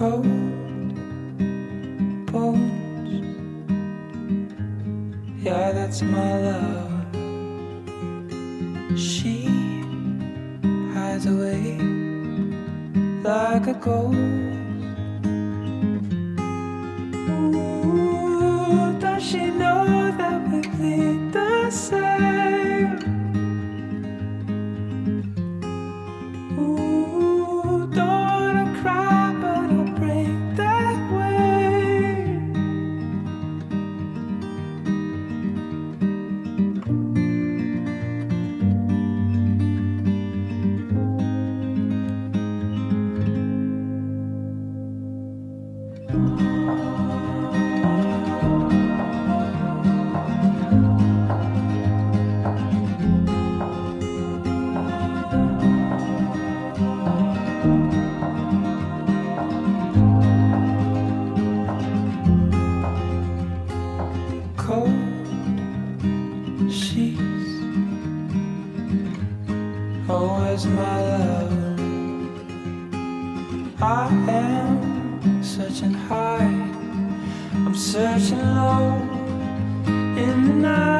cold bones. Yeah, that's my love. She hides away like a ghost. Ooh, does she know that we bleed the same? Ooh, cold sheets. Oh, where's my love? I am searching high, I'm searching low in the night.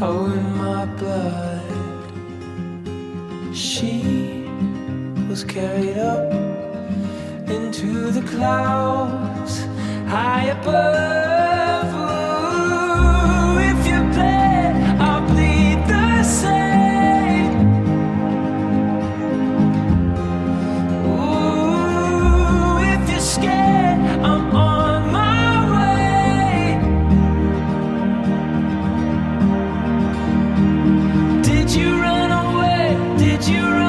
Oh, in my blood. She was carried up into the clouds High above Did you run away? Did you run